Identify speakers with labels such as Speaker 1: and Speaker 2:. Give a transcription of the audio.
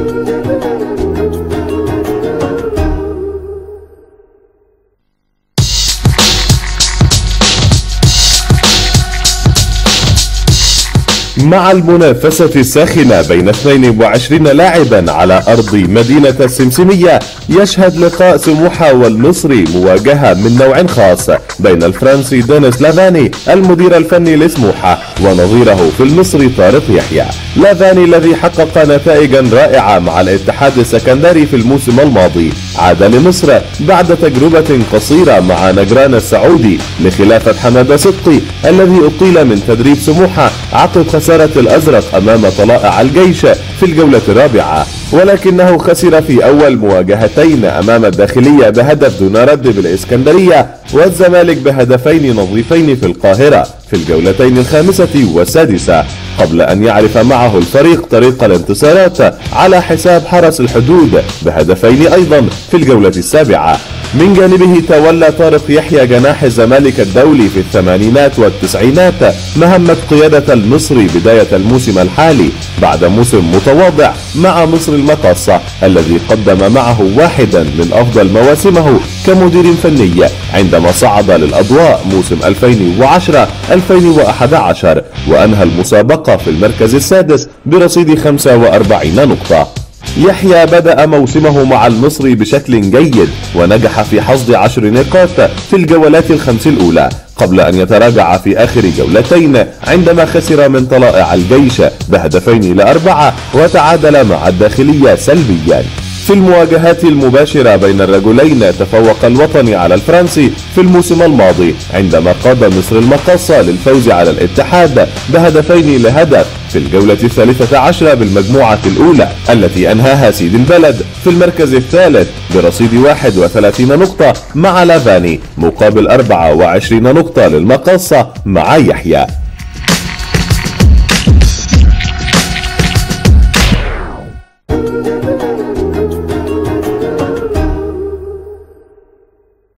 Speaker 1: Thank you. مع المنافسة الساخنة بين 22 لاعبا على أرض مدينة السمسمية يشهد لقاء سموحة والمصري مواجهة من نوع خاص بين الفرنسي دينيس لافاني المدير الفني لسموحة ونظيره في المصري طارق يحيى. لافاني الذي حقق نتائجا رائعة مع الاتحاد السكندري في الموسم الماضي عاد لمصر بعد تجربة قصيرة مع نجران السعودي لخلافة حمادة صدقي الذي أقيل من تدريب سموحة عقب خسارة الأزرق أمام طلائع الجيش في الجولة الرابعة ولكنه خسر في أول مواجهتين أمام الداخلية بهدف دون رد بالإسكندرية والزمالك بهدفين نظيفين في القاهرة في الجولتين الخامسة والسادسة قبل أن يعرف معه الفريق طريق الانتصارات على حساب حرس الحدود بهدفين أيضا في الجولة السابعة. من جانبه تولى طارق يحيى جناح الزمالك الدولي في الثمانينات والتسعينات مهمة قيادة المصري بداية الموسم الحالي بعد موسم متواضع مع مصر المقاصة الذي قدم معه واحدا من أفضل مواسمه كمدير فني عندما صعد للأضواء موسم 2010-2011 وأنهى المسابقة في المركز السادس برصيد 45 نقطة. يحيى بدأ موسمه مع المصري بشكل جيد ونجح في حصد عشر نقاط في الجولات الخمس الأولى قبل أن يتراجع في آخر جولتين عندما خسر من طلائع الجيش بهدفين لأربعة وتعادل مع الداخلية سلبيا. في المواجهات المباشرة بين الرجلين تفوق الوطني على الفرنسي في الموسم الماضي عندما قاد مصر المقاصة للفوز على الاتحاد بهدفين لهدف في الجولة الثالثة عشرة بالمجموعة الأولى التي أنهاها سيد البلد في المركز الثالث برصيد 31 نقطة مع لافاني مقابل 24 نقطة للمقاصة مع يحيى.